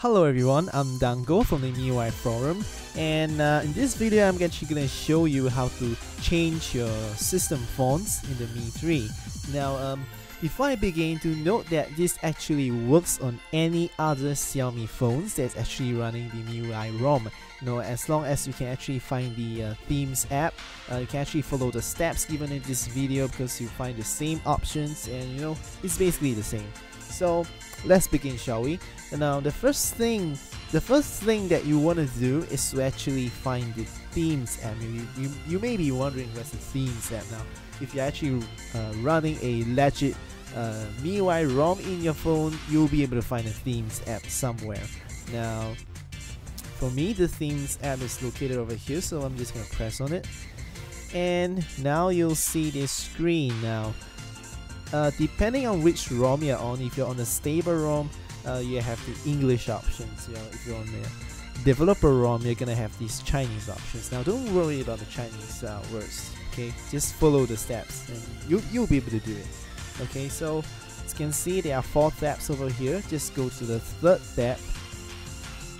Hello everyone, I'm Dango from the MIUI forum and uh, in this video I'm actually going to show you how to change your system fonts in the Mi 3. Now um, before I begin to note that this actually works on any other Xiaomi phones that's actually running the MIUI ROM. You know, as long as you can actually find the uh, themes app, uh, you can actually follow the steps given in this video because you find the same options and you know, it's basically the same. So let's begin shall we? Now the first thing the first thing that you want to do is to actually find the themes app. You, you, you may be wondering where's the themes app now. If you're actually uh, running a legit uh, MIUI ROM in your phone, you'll be able to find the themes app somewhere. Now, for me, the themes app is located over here, so I'm just gonna press on it. And now you'll see this screen now. Uh, depending on which ROM you're on, if you're on a stable ROM, uh, you have the English options. You know, if you're on the developer ROM, you're gonna have these Chinese options. Now, don't worry about the Chinese uh, words. Okay, just follow the steps, and you you'll be able to do it. Okay, so as you can see, there are four tabs over here. Just go to the third tab,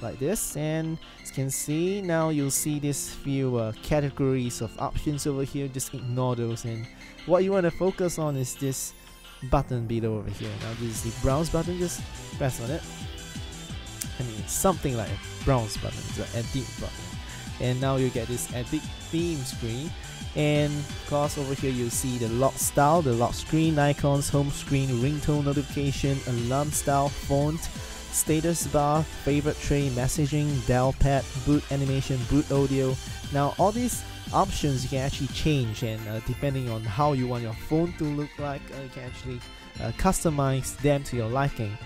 like this, and as you can see, now you'll see this few uh, categories of options over here. Just ignore those, and what you want to focus on is this button below over here. Now this is the browse button, just press on it. I mean something like a browse button, it's an edit button. And now you get this edit theme screen. And of course over here you see the lock style, the lock screen icons, home screen, ringtone notification, alarm style, font, status bar, favorite tray, messaging, dial pad, boot animation, boot audio. Now all these options you can actually change and uh, depending on how you want your phone to look like uh, you can actually uh, customize them to your liking.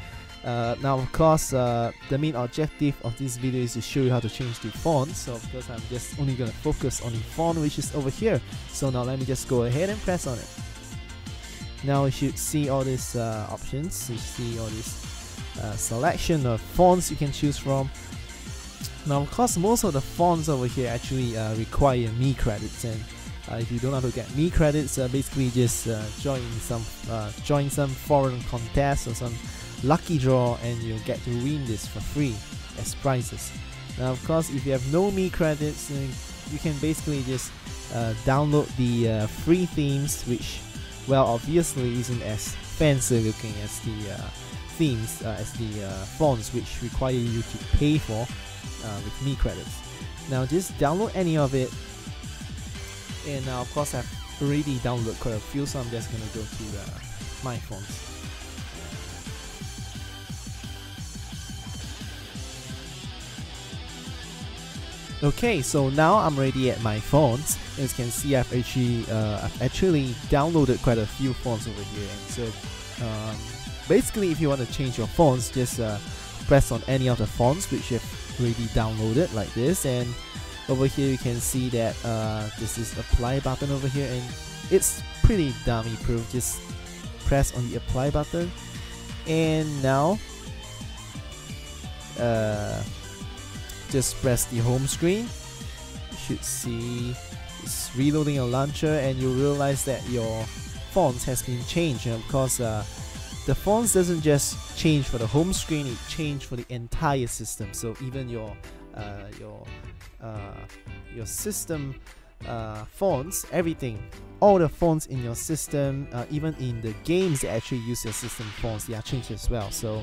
Uh, now of course uh, the main objective of this video is to show you how to change the font. So of course I'm just only gonna focus on the font which is over here. So now let me just go ahead and press on it. Now you should see all these uh, options you see all this selection of fonts you can choose from now, of course, most of the fonts over here actually uh, require Mi credits, and uh, if you don't how to get Mi credits, uh, basically just uh, join some uh, join some foreign contest or some lucky draw, and you'll get to win this for free as prizes. Now, of course, if you have no Mi credits, you can basically just uh, download the free themes, which, well, obviously isn't as fancy looking as the themes, as the fonts, which require you to pay for uh, with Mi credits. Now just download any of it and uh, of course I've already downloaded quite a few so I'm just gonna go to uh, my fonts. Okay, so now I'm ready at my fonts. As you can see, I've actually uh, I've actually downloaded quite a few fonts over here, and so um, basically, if you want to change your fonts, just uh, press on any of the fonts which you've already downloaded like this. And over here you can see that uh, this is apply button over here. And it's pretty dummy proof. Just press on the apply button. And now uh, just press the home screen. You should see it's reloading your launcher and you realize that your fonts has been changed. And of course uh, the fonts doesn't just change for the home screen it changes for the entire system. So even your uh, your uh, your system uh, fonts everything all the fonts in your system uh, even in the games that actually use your system fonts they are changed as well. So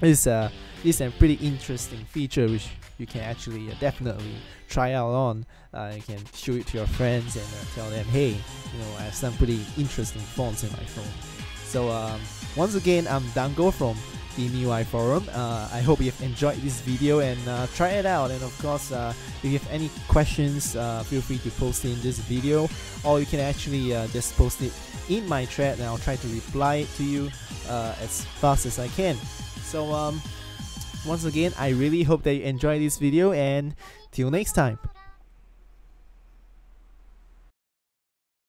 it's a it's a pretty interesting feature which you can actually uh, definitely try out on. Uh, you can show it to your friends and tell them hey you know I have some pretty interesting fonts in my phone so um, once again, I'm Dango from the MIUI forum. Uh, I hope you've enjoyed this video and uh, try it out. And of course, uh, if you have any questions, uh, feel free to post in this video, or you can actually uh, just post it in my thread, and I'll try to reply to you uh, as fast as I can. So um, once again, I really hope that you enjoyed this video, and till next time.